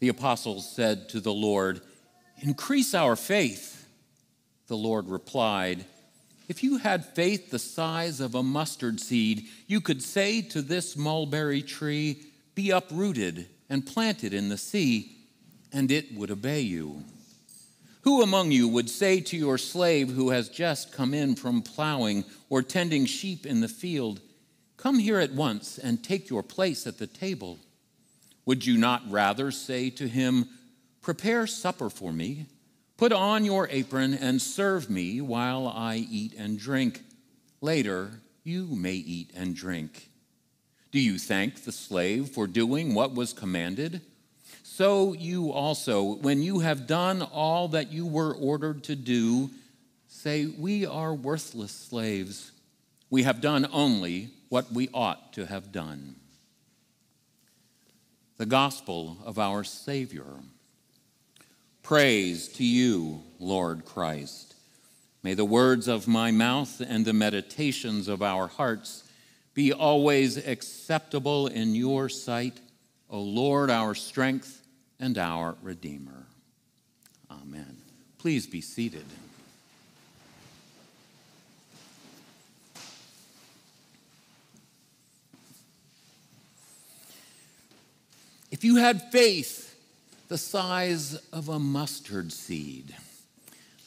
The apostles said to the Lord, Increase our faith. The Lord replied, If you had faith the size of a mustard seed, you could say to this mulberry tree, Be uprooted and planted in the sea, and it would obey you. Who among you would say to your slave who has just come in from plowing or tending sheep in the field, Come here at once and take your place at the table? Would you not rather say to him, Prepare supper for me, put on your apron, and serve me while I eat and drink? Later, you may eat and drink. Do you thank the slave for doing what was commanded? So you also, when you have done all that you were ordered to do, say, We are worthless slaves. We have done only what we ought to have done the gospel of our Savior. Praise to you, Lord Christ. May the words of my mouth and the meditations of our hearts be always acceptable in your sight, O Lord, our strength and our Redeemer. Amen. Please be seated. If you had faith the size of a mustard seed,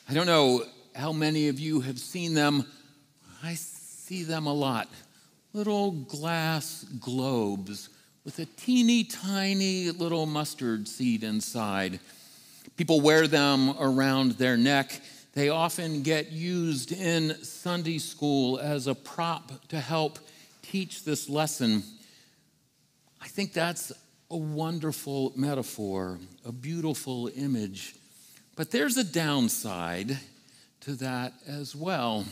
I don't know how many of you have seen them. I see them a lot. Little glass globes with a teeny tiny little mustard seed inside. People wear them around their neck. They often get used in Sunday school as a prop to help teach this lesson. I think that's a wonderful metaphor, a beautiful image. But there's a downside to that as well.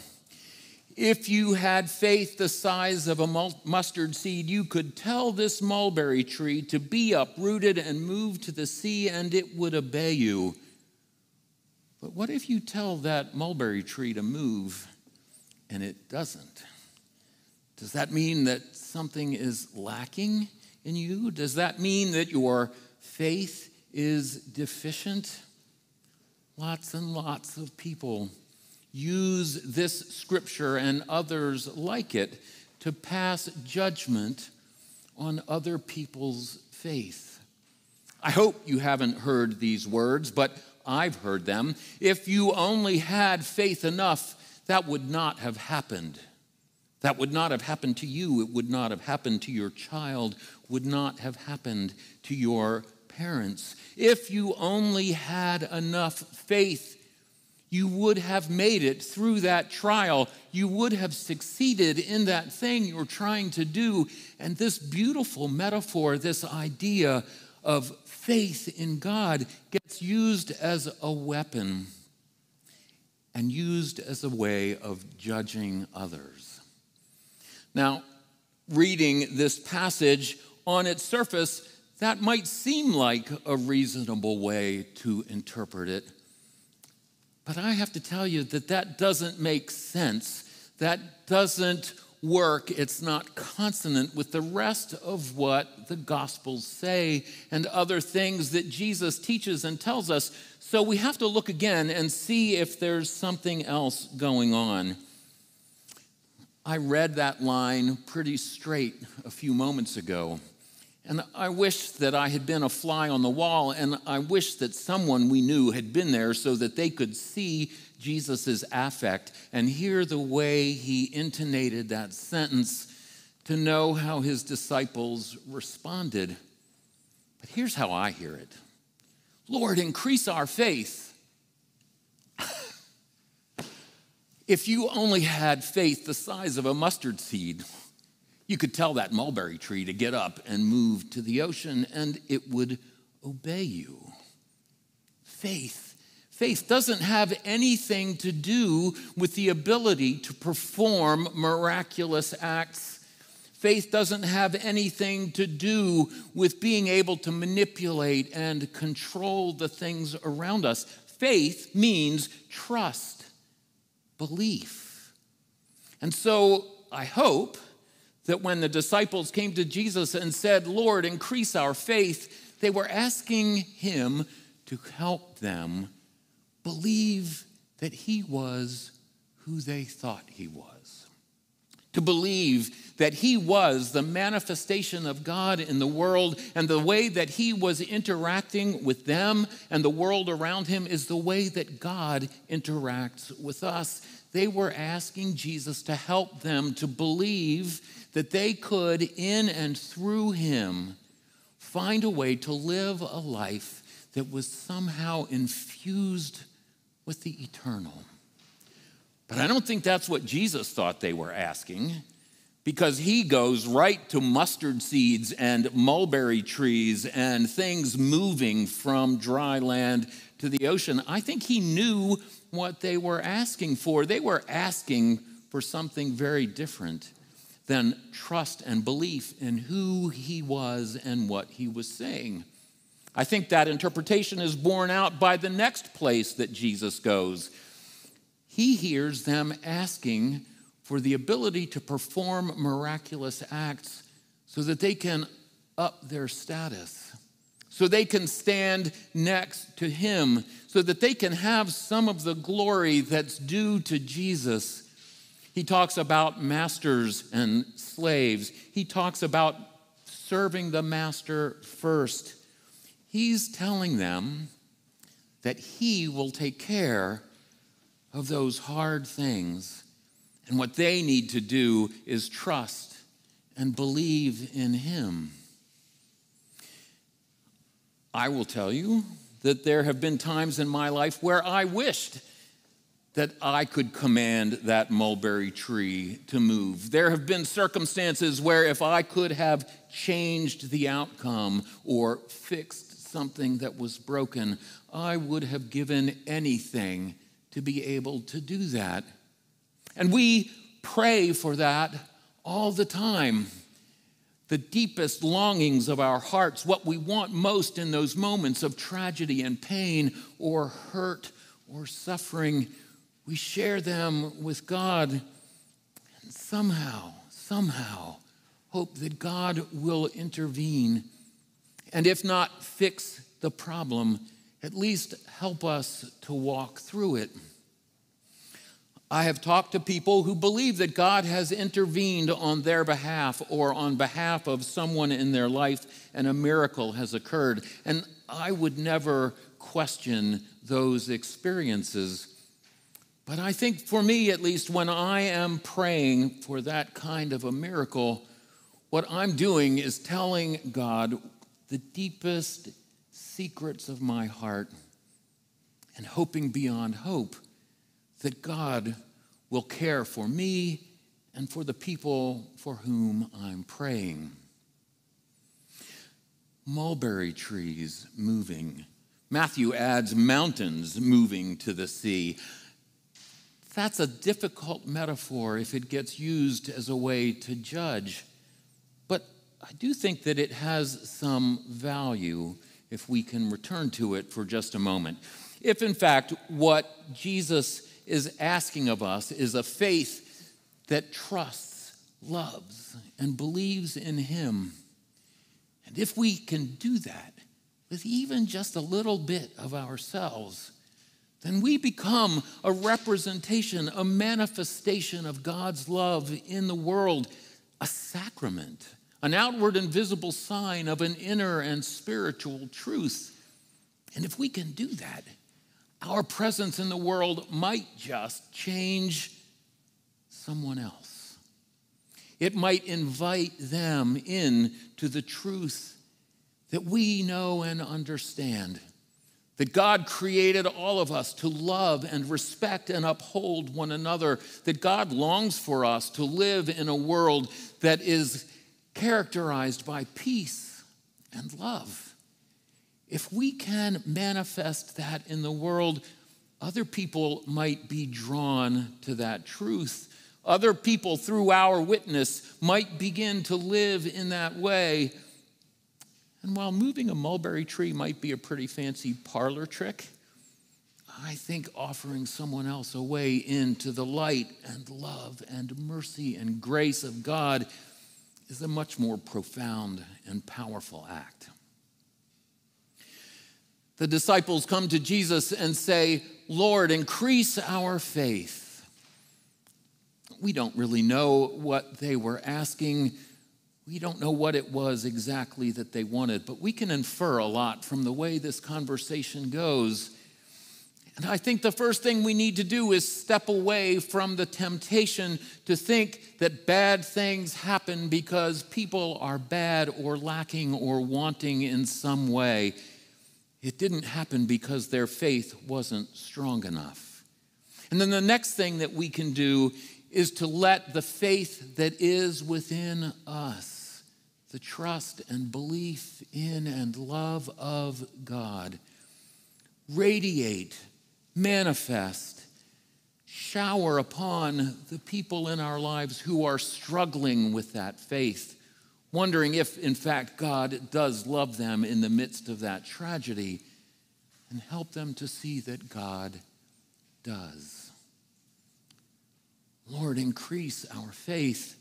If you had faith the size of a mustard seed, you could tell this mulberry tree to be uprooted and move to the sea, and it would obey you. But what if you tell that mulberry tree to move and it doesn't? Does that mean that something is lacking? In you? Does that mean that your faith is deficient? Lots and lots of people use this scripture and others like it to pass judgment on other people's faith. I hope you haven't heard these words, but I've heard them. If you only had faith enough, that would not have happened. That would not have happened to you. It would not have happened to your child, would not have happened to your parents. If you only had enough faith, you would have made it through that trial. You would have succeeded in that thing you're trying to do. And this beautiful metaphor, this idea of faith in God, gets used as a weapon and used as a way of judging others. Now, reading this passage on its surface, that might seem like a reasonable way to interpret it. But I have to tell you that that doesn't make sense. That doesn't work. It's not consonant with the rest of what the Gospels say and other things that Jesus teaches and tells us. So we have to look again and see if there's something else going on. I read that line pretty straight a few moments ago. And I wish that I had been a fly on the wall, and I wish that someone we knew had been there so that they could see Jesus' affect and hear the way he intonated that sentence to know how his disciples responded. But here's how I hear it Lord, increase our faith. If you only had faith the size of a mustard seed, you could tell that mulberry tree to get up and move to the ocean, and it would obey you. Faith. Faith doesn't have anything to do with the ability to perform miraculous acts. Faith doesn't have anything to do with being able to manipulate and control the things around us. Faith means trust belief. And so I hope that when the disciples came to Jesus and said, Lord, increase our faith, They were asking him to help them believe that he was who they thought he was. To believe that he was the manifestation of God in the world, and the way that he was interacting with them and the world around him is the way that God interacts with us. They were asking Jesus to help them to believe that they could, in and through him, find a way to live a life that was somehow infused with the eternal. But I don't think that's what Jesus thought they were asking because he goes right to mustard seeds and mulberry trees and things moving from dry land to the ocean. I think he knew what they were asking for. They were asking for something very different than trust and belief in who he was and what he was saying. I think that interpretation is borne out by the next place that Jesus goes. He hears them asking for the ability to perform miraculous acts so that they can up their status, so they can stand next to him, so that they can have some of the glory that's due to Jesus he talks about masters and slaves. He talks about serving the master first. He's telling them that he will take care of those hard things. And what they need to do is trust and believe in him. I will tell you that there have been times in my life where I wished that I could command that mulberry tree to move. There have been circumstances where if I could have changed the outcome or fixed something that was broken, I would have given anything to be able to do that. And we pray for that all the time. The deepest longings of our hearts, what we want most in those moments of tragedy and pain or hurt or suffering we share them with God, and somehow, somehow, hope that God will intervene. And if not fix the problem, at least help us to walk through it. I have talked to people who believe that God has intervened on their behalf or on behalf of someone in their life and a miracle has occurred. And I would never question those experiences. But I think for me, at least, when I am praying for that kind of a miracle, what I'm doing is telling God the deepest secrets of my heart and hoping beyond hope that God will care for me and for the people for whom I'm praying. Mulberry trees moving. Matthew adds mountains moving to the sea. That's a difficult metaphor if it gets used as a way to judge. But I do think that it has some value if we can return to it for just a moment. If, in fact, what Jesus is asking of us is a faith that trusts, loves, and believes in Him, and if we can do that with even just a little bit of ourselves, then we become a representation, a manifestation of God's love in the world, a sacrament, an outward and visible sign of an inner and spiritual truth. And if we can do that, our presence in the world might just change someone else. It might invite them in to the truth that we know and understand that God created all of us to love and respect and uphold one another, that God longs for us to live in a world that is characterized by peace and love. If we can manifest that in the world, other people might be drawn to that truth. Other people, through our witness, might begin to live in that way and while moving a mulberry tree might be a pretty fancy parlor trick, I think offering someone else a way into the light and love and mercy and grace of God is a much more profound and powerful act. The disciples come to Jesus and say, Lord, increase our faith. We don't really know what they were asking. We don't know what it was exactly that they wanted, but we can infer a lot from the way this conversation goes. And I think the first thing we need to do is step away from the temptation to think that bad things happen because people are bad or lacking or wanting in some way. It didn't happen because their faith wasn't strong enough. And then the next thing that we can do is to let the faith that is within us, the trust and belief in and love of God, radiate manifest, shower upon the people in our lives who are struggling with that faith, wondering if, in fact, God does love them in the midst of that tragedy, and help them to see that God does. Lord, increase our faith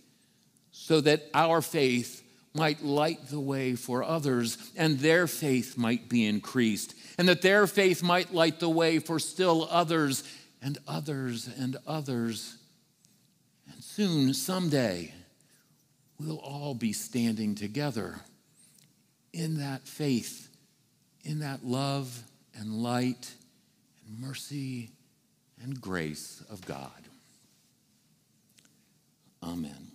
so that our faith might light the way for others and their faith might be increased, and that their faith might light the way for still others and others and others. And soon, someday, we'll all be standing together in that faith, in that love and light and mercy and grace of God. Amen.